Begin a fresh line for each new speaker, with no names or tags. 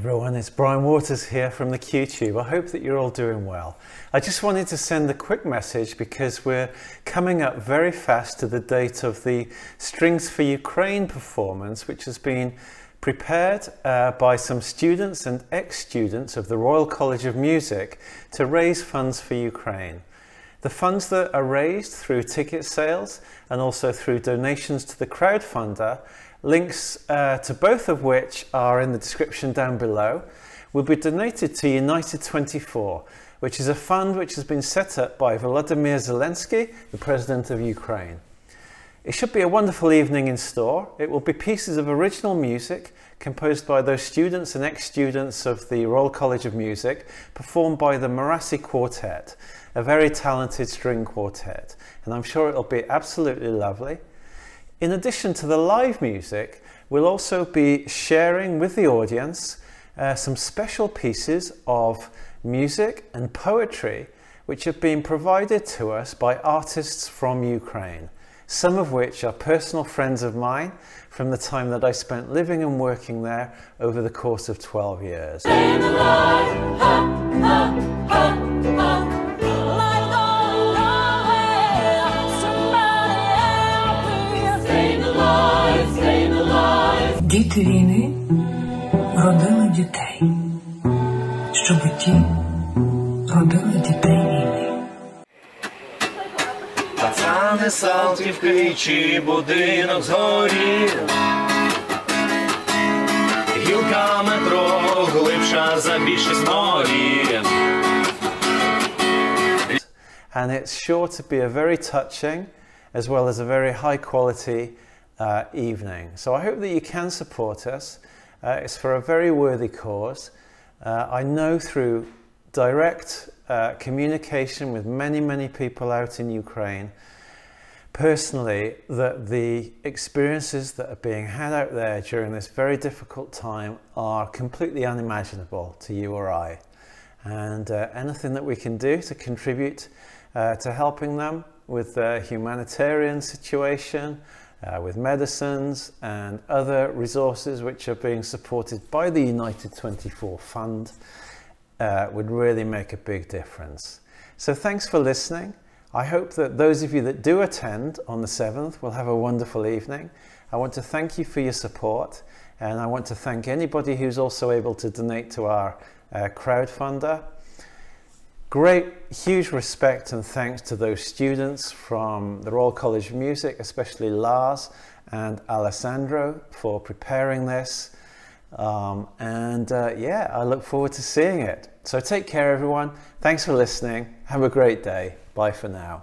Bryan Waters here from the Cue Tube. I hope that you're all doing well. I just wanted to send a quick message because we're coming up very fast to the date of the Strings for Ukraine performance, which has been prepared uh, by some students and ex-students of the Royal College of Music to raise funds for Ukraine. The funds that are raised through ticket sales and also through donations to the crowdfunder, links uh, to both of which are in the description down below, will be donated to United 24, which is a fund which has been set up by Volodymyr Zelensky, the President of Ukraine. It should be a wonderful evening in store. It will be pieces of original music composed by those students and ex-students of the Royal College of Music, performed by the Morassi Quartet, a very talented string quartet. And I'm sure it'll be absolutely lovely. In addition to the live music, we'll also be sharing with the audience uh, some special pieces of music and poetry which have been provided to us by artists from Ukraine some of which are personal friends of mine from the time that I spent living and working there over the course of 12 years.
Діти війни родили дітей, щоб ті родили дітей війни.
Пацани Салтівки чи будинок згорів Гілка метро глибша за більшість морів
And it's sure to be a very touching as well as a very high quality uh, evening. So I hope that you can support us. Uh, it's for a very worthy cause. Uh, I know through direct uh, communication with many, many people out in Ukraine, personally, that the experiences that are being had out there during this very difficult time are completely unimaginable to you or I. And uh, anything that we can do to contribute uh, to helping them with the humanitarian situation, uh, with medicines and other resources which are being supported by the United 24 Fund, uh, would really make a big difference. So thanks for listening. I hope that those of you that do attend on the 7th will have a wonderful evening. I want to thank you for your support and I want to thank anybody who's also able to donate to our uh, crowdfunder. Great, huge respect and thanks to those students from the Royal College of Music, especially Lars and Alessandro for preparing this. Um, and uh, yeah, I look forward to seeing it. So take care, everyone. Thanks for listening. Have a great day. Bye for now.